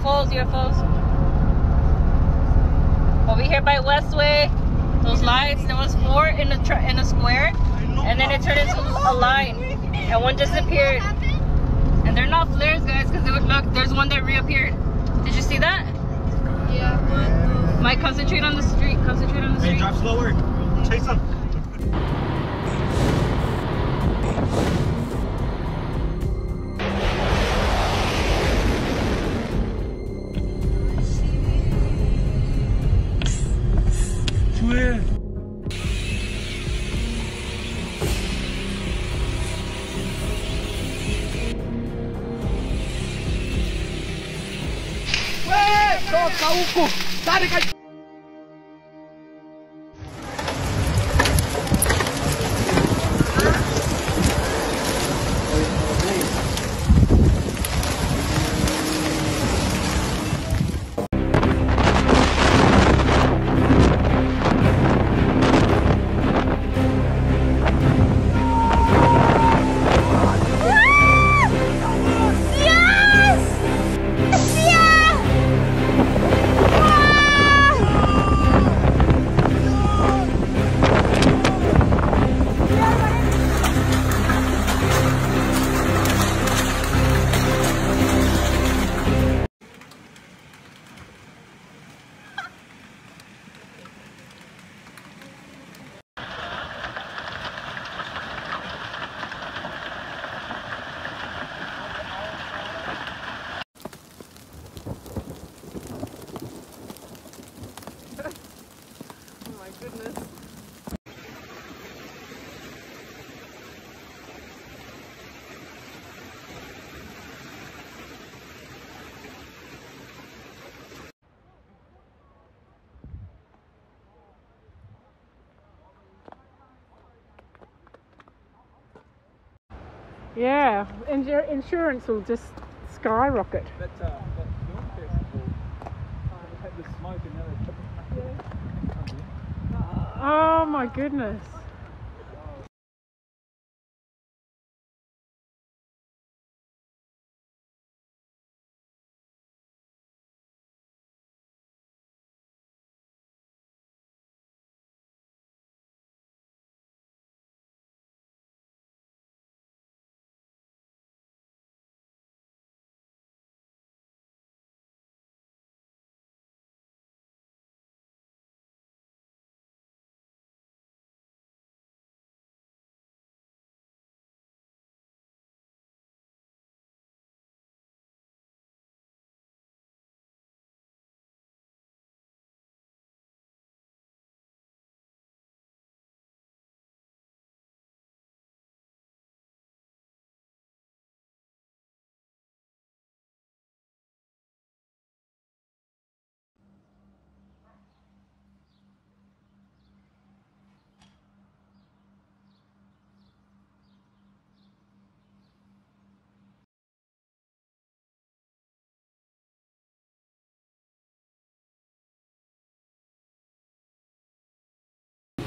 UFOs, UFOs. Over here by Westway, those lights. There was four in a in a square, and then it turned into a line, and one disappeared. And they're not flares, guys, because look, there's one that reappeared. Did you see that? Yeah. Mike, concentrate on the street. Concentrate on the street. Hey, drive slower. Chase them. Oh Yeah, and your insurance will just skyrocket. But, uh, but film festival had the smoke and now they Oh my goodness.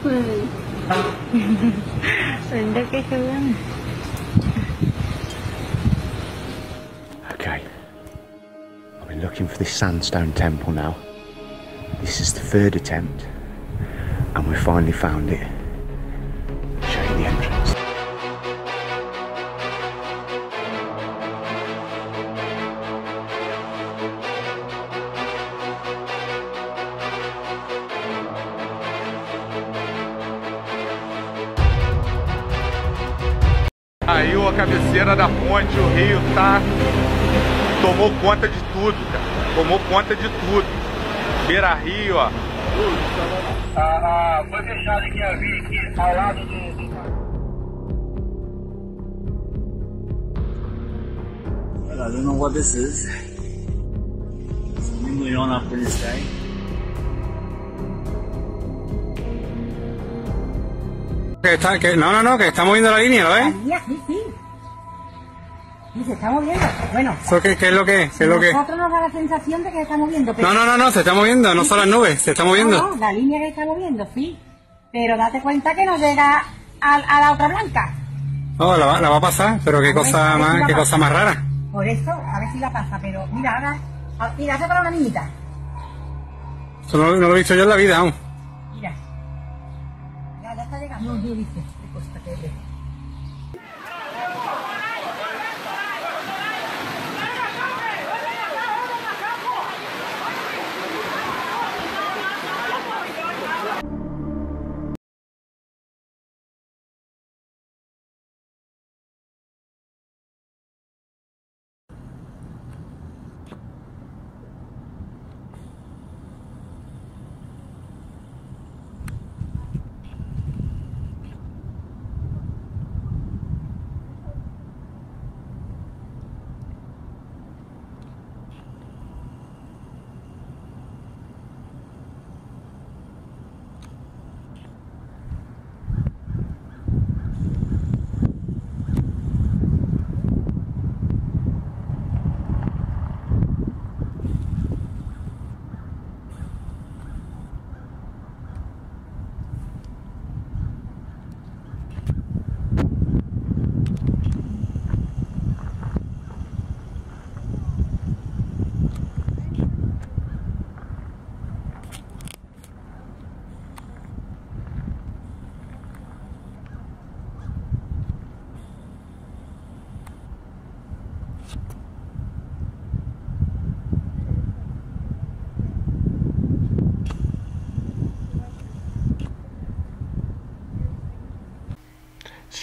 Okay. I've been looking for this sandstone temple now. This is the third attempt, and we finally found it. A cabeceira da ponte, o rio tá. Tomou conta de tudo, cara. Tomou conta de tudo. Beira Rio, ó. Ah, foi fechado aqui a via aqui ao lado do. I don't know what this is. Something going on after this guy. Que está, que, no, no, no, que está moviendo la línea, ¿lo ves? Se está moviendo. Bueno, ¿Eso qué, qué es lo que es? ¿Qué es lo que es? nosotros nos da la sensación de que se está moviendo. Pero No, no, no, no, se está moviendo, no son las nubes, se está No, moviendo. no, la línea que está moviendo, sí. Pero date cuenta que no llega a, a la otra blanca. Oh, la, va- la va a pasar, pero qué cosa más, qué cosa más rara. Por eso, a ver si la pasa. Pero mira, ahora, Ah, Mira, hace para una niñita. Eso no, no lo he visto yo en la vida aún. Mira. Ya, ya está llegando. No, no, viste.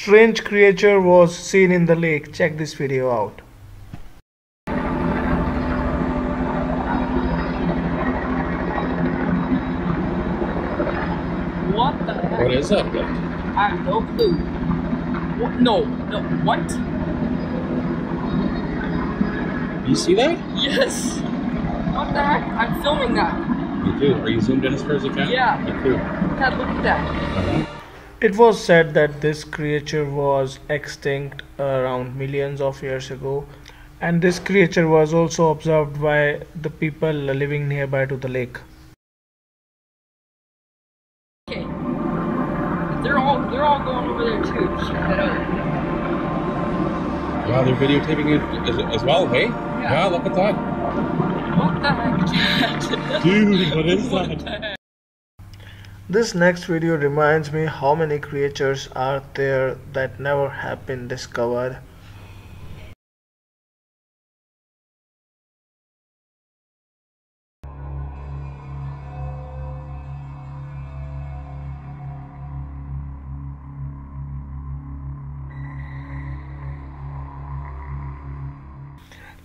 Strange creature was seen in the lake. Check this video out. What the heck? What is that? I have no clue. What? No, no, what? You see that? Yes! What the heck? I'm filming that. You too. Are you zoomed in as far as you can? Yeah. Me too. Dad, look at that. It was said that this creature was extinct around millions of years ago, and this creature was also observed by the people living nearby to the lake. Okay. They're all they're all going over there too. Check that out. Wow, they're videotaping it as, as well, hey? Yeah. Wow, look at that. What the heck? Dude, what is What that? This next video reminds me how many creatures are there that never have been discovered.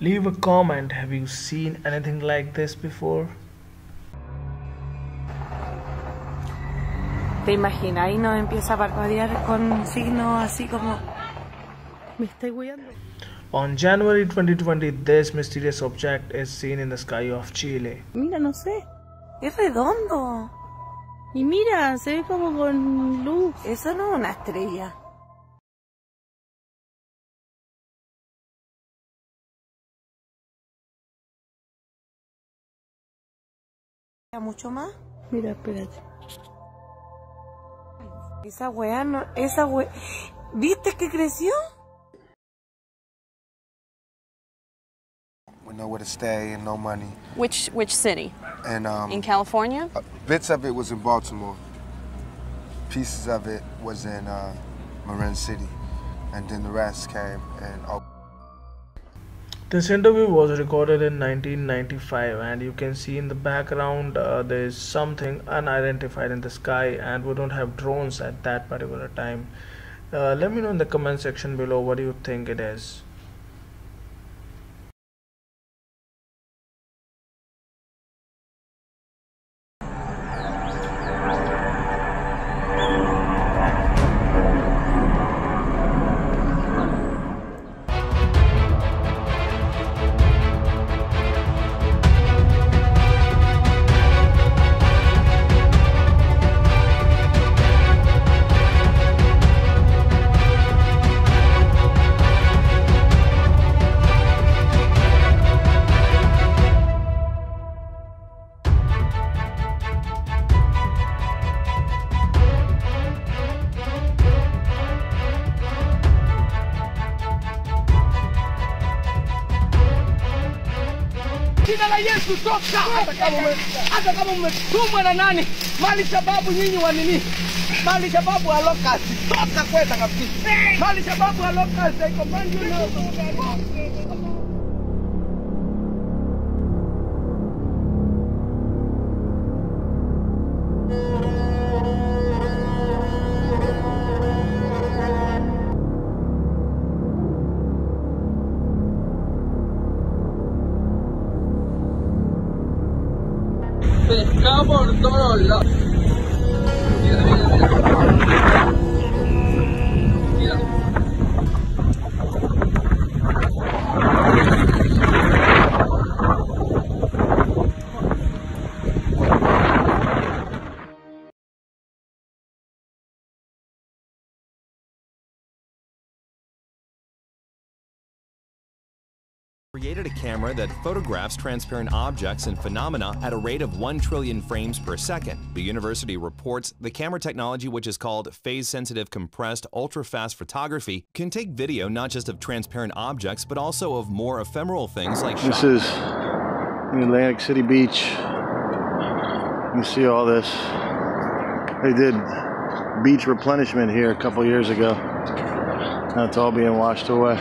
Leave a comment. Have you seen anything like this before? ¿Te imaginas? Y nos empieza a parpadear con signos así como... Me estoy guiando. On January 2020, this mysterious object is seen in the sky of Chile. Mira, no sé. Es redondo. Y mira, se ve como con luz. Eso no es una estrella. ¿Mucho más? Mira, espérate. Esa weá no... Esa weá... ¿Viste que creció? with nowhere to stay and no money. Which which city? And um, In California? uh, bits of it was in Baltimore. Pieces of it was in uh, Marin City, and then the rest came in. This interview was recorded in 1995, and you can see in the background uh, there is something unidentified in the sky, and we don't have drones at that particular time. Uh, let me know in the comment section below what do you think it is. Jina la Yesu toka, hata kama umetumwa na nani, mali shababu nyinyi wa nini, mali shababu wa locust, toka kwenda kabisa, mali shababu wa locust, I command you now. 里了。Camera that photographs transparent objects and phenomena at a rate of 1 trillion frames per second. The university reports the camera technology, which is called phase sensitive compressed ultra fast photography, can take video not just of transparent objects but also of more ephemeral things like This is Atlantic City Beach. You see all this. They did beach replenishment here a couple years ago. Now it's all being washed away.